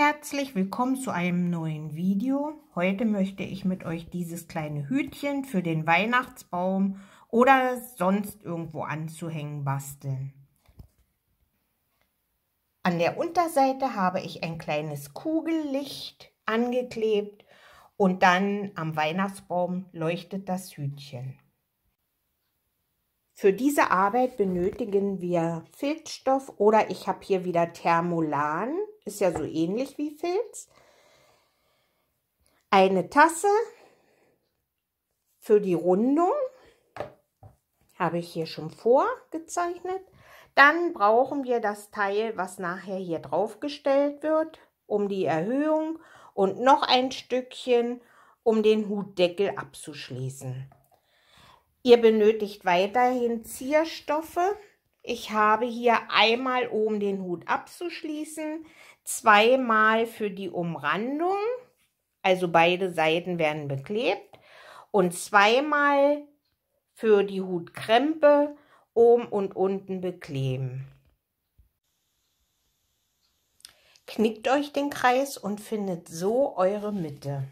Herzlich willkommen zu einem neuen Video. Heute möchte ich mit euch dieses kleine Hütchen für den Weihnachtsbaum oder sonst irgendwo anzuhängen basteln. An der Unterseite habe ich ein kleines Kugellicht angeklebt und dann am Weihnachtsbaum leuchtet das Hütchen. Für diese Arbeit benötigen wir Filzstoff oder ich habe hier wieder Thermolan ist ja so ähnlich wie Filz. Eine Tasse für die Rundung habe ich hier schon vorgezeichnet. Dann brauchen wir das Teil, was nachher hier draufgestellt wird, um die Erhöhung und noch ein Stückchen, um den Hutdeckel abzuschließen. Ihr benötigt weiterhin Zierstoffe. Ich habe hier einmal, um den Hut abzuschließen, zweimal für die Umrandung, also beide Seiten werden beklebt und zweimal für die Hutkrempe oben und unten bekleben. Knickt euch den Kreis und findet so eure Mitte.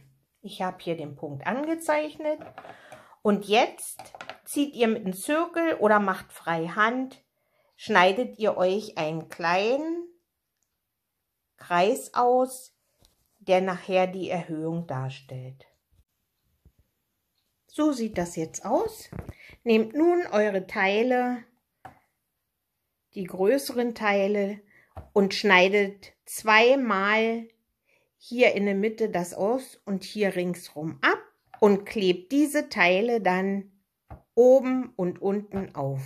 Ich habe hier den Punkt angezeichnet und jetzt zieht ihr mit einem Zirkel oder macht frei Hand, schneidet ihr euch einen kleinen Kreis aus, der nachher die Erhöhung darstellt. So sieht das jetzt aus. Nehmt nun eure Teile, die größeren Teile und schneidet zweimal hier in der Mitte das aus und hier ringsrum ab und klebt diese Teile dann oben und unten auf.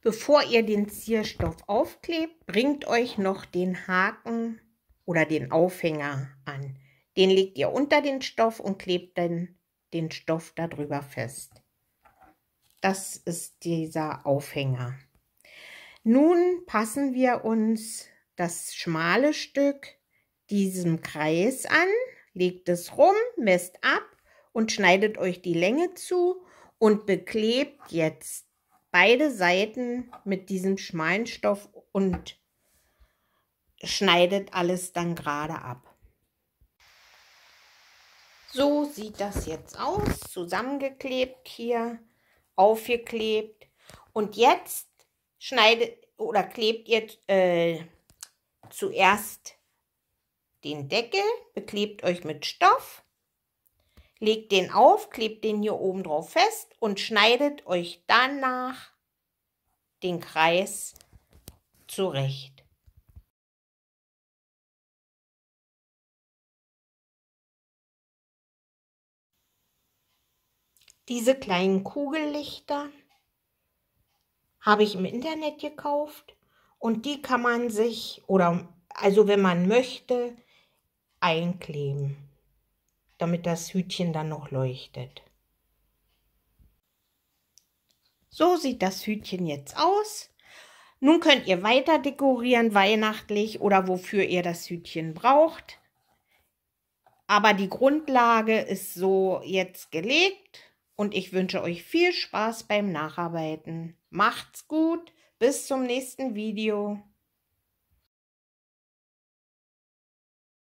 Bevor ihr den Zierstoff aufklebt, bringt euch noch den Haken oder den Aufhänger an. Den legt ihr unter den Stoff und klebt dann den Stoff darüber fest. Das ist dieser Aufhänger. Nun passen wir uns das schmale Stück diesem Kreis an, legt es rum, messt ab und schneidet euch die Länge zu und beklebt jetzt beide Seiten mit diesem schmalen Stoff und schneidet alles dann gerade ab. So sieht das jetzt aus, zusammengeklebt hier, aufgeklebt. Und jetzt schneidet oder klebt ihr äh, zuerst den Deckel, beklebt euch mit Stoff Legt den auf, klebt den hier oben drauf fest und schneidet euch danach den Kreis zurecht. Diese kleinen Kugellichter habe ich im Internet gekauft und die kann man sich oder also wenn man möchte einkleben damit das Hütchen dann noch leuchtet. So sieht das Hütchen jetzt aus. Nun könnt ihr weiter dekorieren, weihnachtlich oder wofür ihr das Hütchen braucht. Aber die Grundlage ist so jetzt gelegt und ich wünsche euch viel Spaß beim Nacharbeiten. Macht's gut, bis zum nächsten Video.